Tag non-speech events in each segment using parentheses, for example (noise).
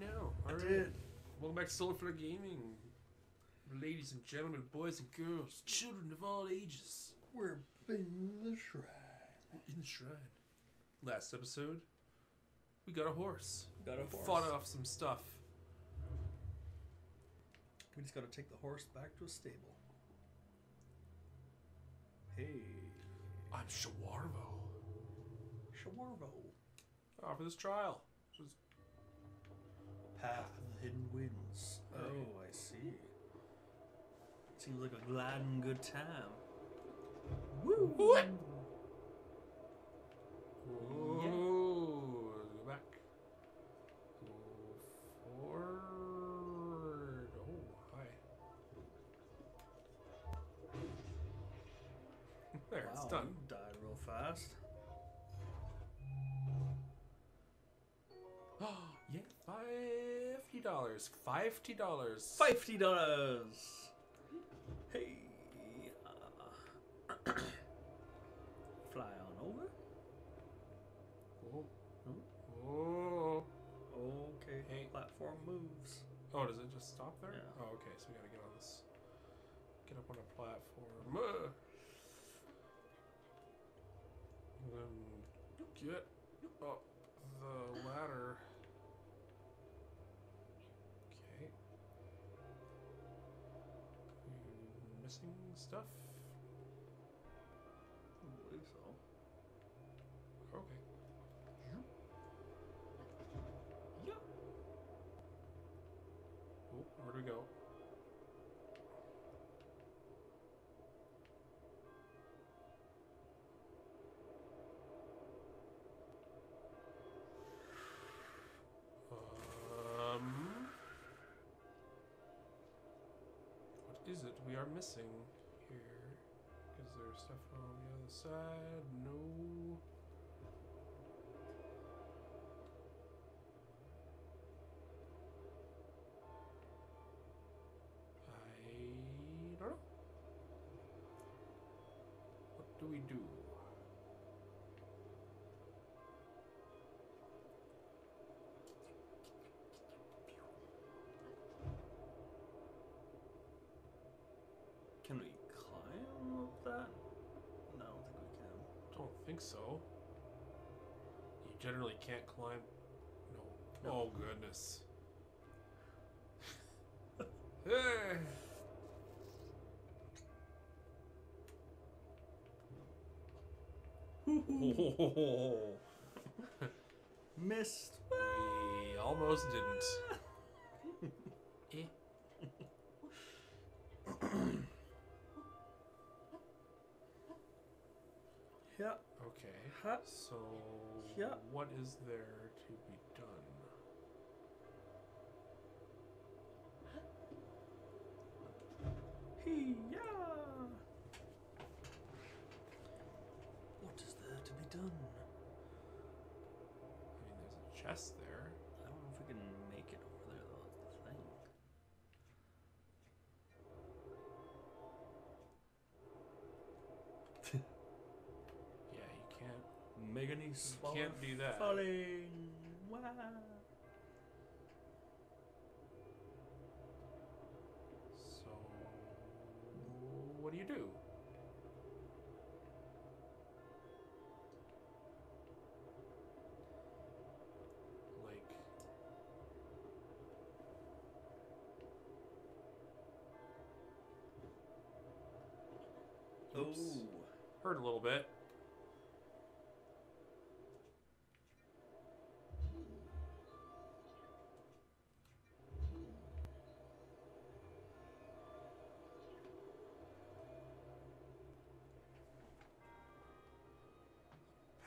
right now. I All right. did. Welcome back to Solar Flare Gaming. Ladies and gentlemen, boys and girls, children of all ages. We're in the shrine. In the shrine. Last episode, we got a horse. Got a We horse. Fought off some stuff. We just gotta take the horse back to a stable. Hey, I'm Sha Warvo. Shawarvo. Oh, for this trial. Just- Path of the Hidden Winds. Oh, I see. Seems like a glad and good time. Woo! What? Whoa. Go back. Go forward. Oh, hi. (laughs) There, it's done. you Died real fast. Dollars. Fifty dollars. Fifty dollars. Hey. uh, (coughs) Fly on over. Oh. Hmm? Oh. Okay. Hey. Platform moves. Oh, does it just stop there? Yeah. Oh, okay. So we gotta get on this. Get up on a platform. Uh. Then get up the ladder. Stuff? I believe so. Okay. Yeah. Oh, where do we go? Um, what is it we are missing side? No. I don't know. What do we do? Think so. You generally can't climb. No. No. Oh goodness. hey. (laughs) Oh, (laughs) Missed. we almost didn't. (laughs) eh. (clears throat) Yeah. Okay. Ha. So, Yeah. what is there to be done? Hey, yeah. What is there to be done? I mean, there's a chest there. Megan can't do that. Falling. Wow. So, what do you do? Like, oops, Oh. hurt a little bit.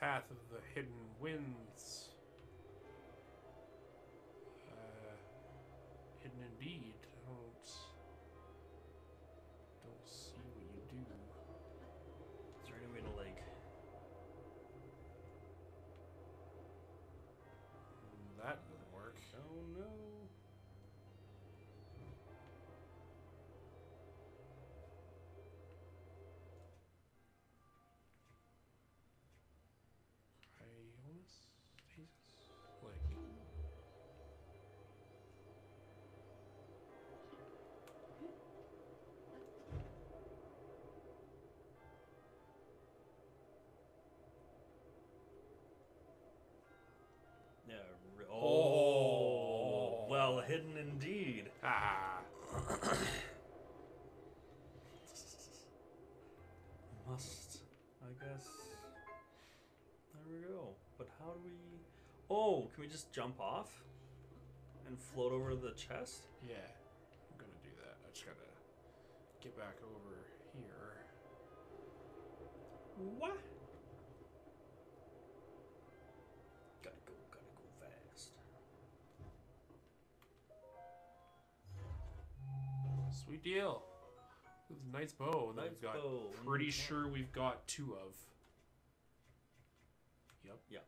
Path of the Hidden Winds. (coughs) Must, I guess. There we go. But how do we. Oh, can we just jump off? And float over the chest? Yeah, I'm gonna do that. I just gotta get back over here. What? Sweet deal. Knight's Bow that Knight's we've got. bow, Pretty sure we've got two of. Yep. Yep.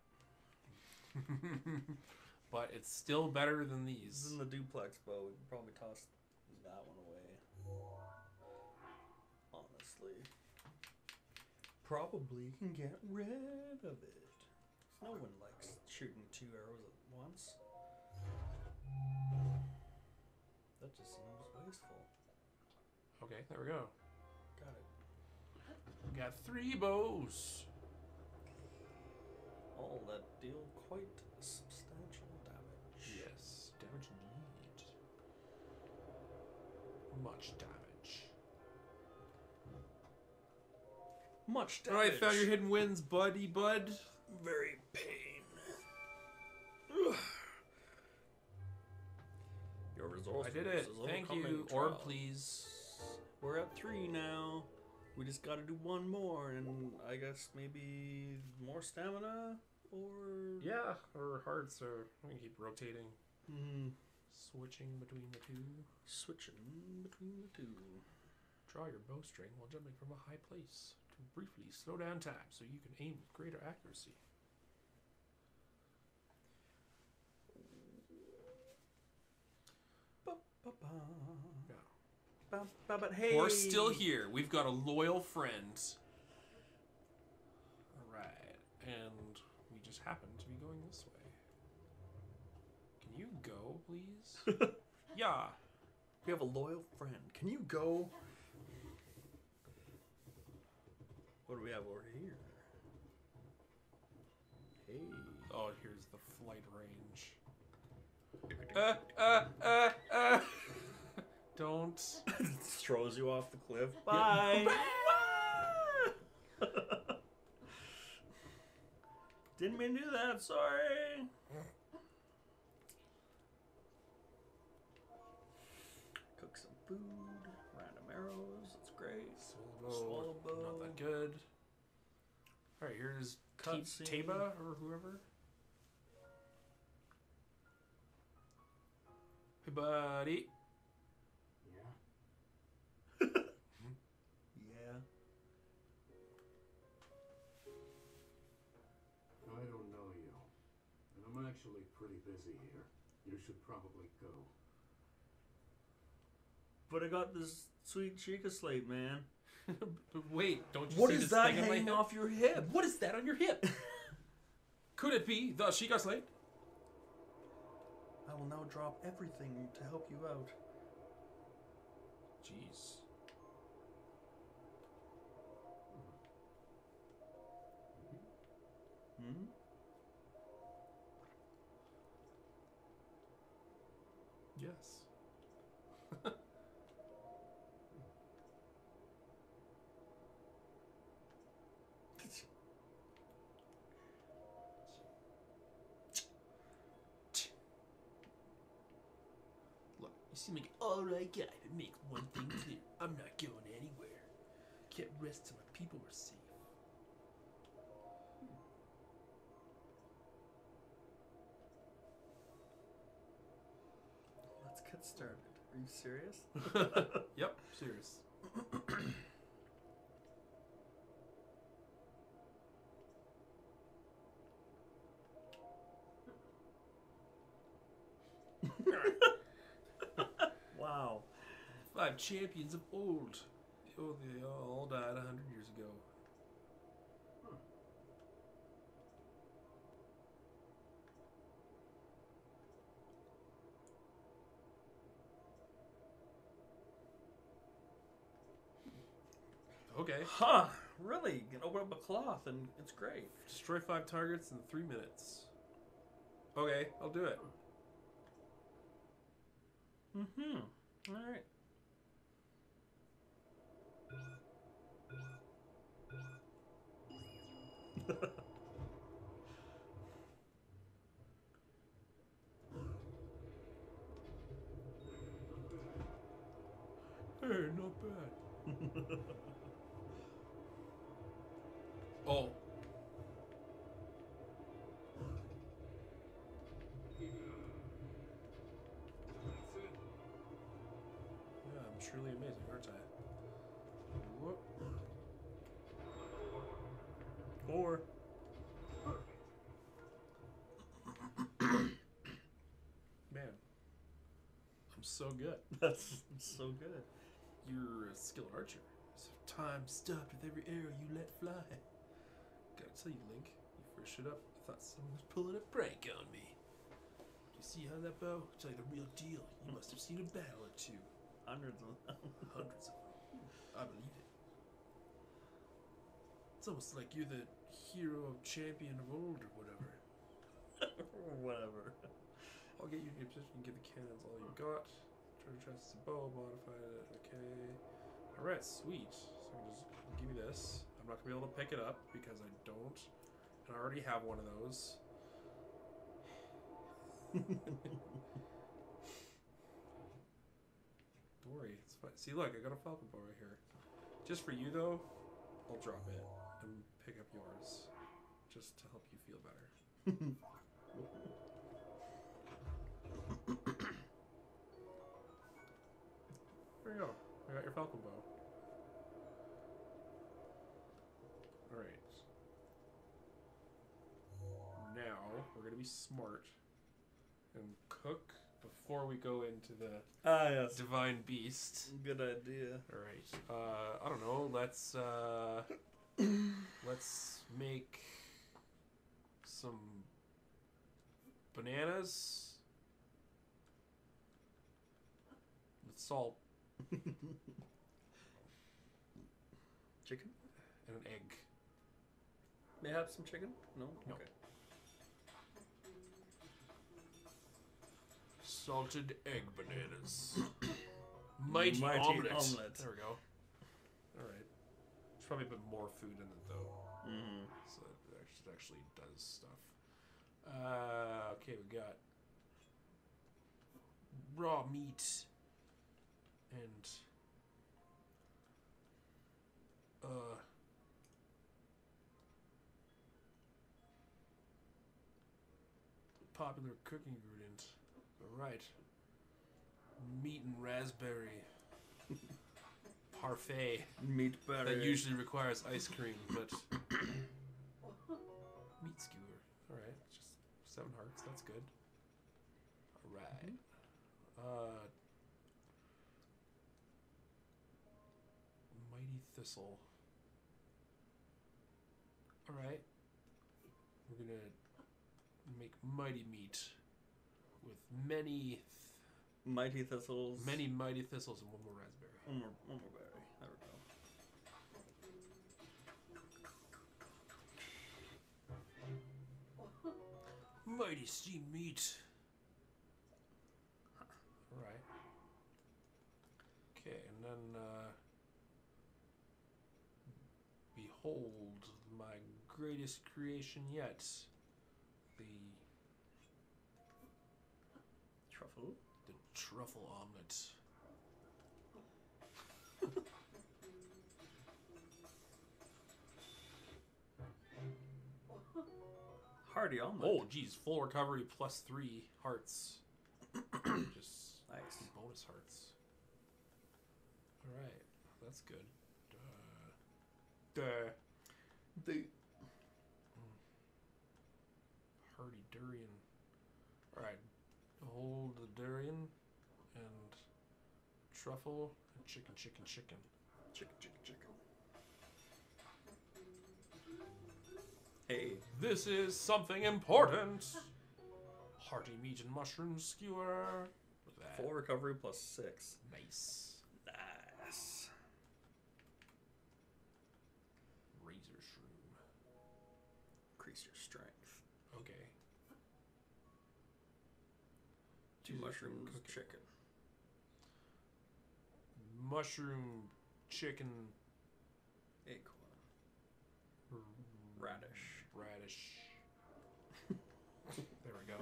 (laughs) but it's still better than these. This is the duplex bow. We could probably toss that one away. Honestly. Probably can get rid of it. No one likes shooting two arrows at once. That just seems wasteful. Okay, there we go. Got it. We got three bows. All that deal quite substantial damage. Yes, damage indeed. Much damage. Much damage. Alright, found your hidden wins, buddy bud. Very pain. (sighs) Your resource. I did it. Thank you. Orb, please. We're at three now. We just got to do one more, and I guess maybe more stamina, or Yeah, or hearts, or we can keep rotating, Hmm, switching between the two. switching between the two. Draw your bowstring while jumping from a high place to briefly slow down time so you can aim with greater accuracy. Ba-ba. Ba- ba- But hey, We're still here. We've got a loyal friend. Alright, and we just happen to be going this way. Can you go, please? (laughs) yeah. We have a loyal friend. Can you go? What do we have over here? Hey. Oh, here's the flight range. Uh, uh, uh, uh. Don't. (laughs) Throws you off the cliff. Bye. (laughs) Didn't mean to do that. Sorry. Cook some food. Random arrows. That's great. Swallow Swallow bow. Not that good. Alright, here's T- Cutscene. Taba or whoever. Hey, buddy. Actually pretty busy here. You should probably go. But I got this sweet Sheikah slate, man. (laughs) Wait, don't you What see is this that thing on my hanging hip? off your hip? What is that on your hip? (laughs) Could it be the Sheikah Slate? I will now drop everything to help you out. Jeez. Yes. Look, you seem like alright guy that makes one thing clear. I'm not going anywhere. Can't rest till my people are safe. Get started. Are you serious? (laughs) yep, serious. wow. Five champions of old. Oh, they all died a hundred years ago. Okay. Huh. Really? You can open up a cloth and it's great. Destroy five targets in three minutes. Okay, I'll do it. Mm-hmm. All right. Hey, (laughs) not bad. Oh. Yeah, I'm truly amazing, aren't I? Whoop. Four. (coughs) Man, I'm so good. (laughs) That's so good. You're a skilled archer. So time stopped with every arrow you let fly. Gotta tell you, Link, you first showed up, I thought someone was pulling a prank on me. Do you see how that bow? It's like the real deal. You must have seen a battle or two. Hundreds of them. (laughs) Hundreds of them. I believe it. It's almost like you're the hero champion of old or whatever. (laughs) whatever. I'll get you in your position and give the cannons all you got. Treasure chest is a bow, modify it, okay. Alright, sweet. So I'm just give me this. I'm not gonna be able to pick it up because I don't. And I already have one of those. (laughs) Don't worry, it's fine. See, look, I got a falcon bow right here. Just for you, though, I'll drop it and pick up yours, just to help you feel better. (laughs) There you go. I got your falcon bow. Be smart and cook before we go into the Ah, yes. divine beast. Good idea. All right. Uh, I don't know. Let's uh, (clears throat) let's make some bananas. With salt (laughs) Chicken? and an egg. May I have some chicken? No? No. Okay. Salted egg bananas. (coughs) Mighty, Mighty omelet. omelet. There we go. All right. There's probably a bit more food in it though, Mm-hmm. so it actually, it actually does stuff. Uh, okay, we got raw meat and uh. Popular cooking ingredient. All right. Meat and raspberry (laughs) parfait. Meat berry. That usually requires ice cream, but (coughs) meat skewer. All right, just seven hearts. That's good. All right. Uh, mighty thistle. All right. We're gonna make mighty meat with many, Mighty thistles. many mighty thistles and one more raspberry. One more, one more berry. There we go. (laughs) Mighty steam meat. Alright. Okay, and then, uh. Behold my greatest creation yet. The. Truffle. the truffle omelet. Hearty omelet. Oh, geez, full recovery plus three hearts. (clears throat) Just nice. bonus hearts. Alright, that's good. Uh, duh. The Hardy durian. Alright, hold durian and truffle and chicken, chicken, chicken. chicken, chicken, chicken. Hey, This is something important. Hearty meat and mushroom skewer. Look at that. four recovery plus six. Nice. Nice. Razor shroom. Increase your strength. Okay. Two Jesus, mushrooms, cook it. chicken. mushroom chicken Acorn. Mm. Radish. radish. (laughs) there we go.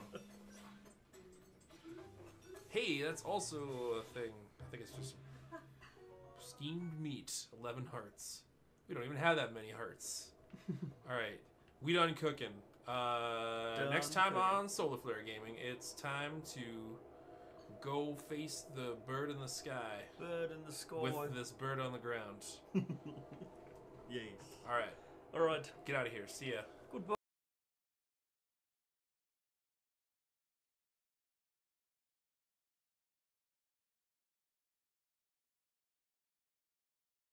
Hey, that's also a thing. I think it's just steamed meat, 11 hearts. We don't even have that many hearts. (laughs) All right, we done cooking. Uh, Done next time on Solar Flare Gaming, it's time to go face the bird in the sky Bird in the sky. with this bird on the ground. (laughs) yes. All right, All right. get out of here. See ya.